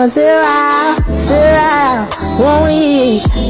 want to ride, sit out, won't eat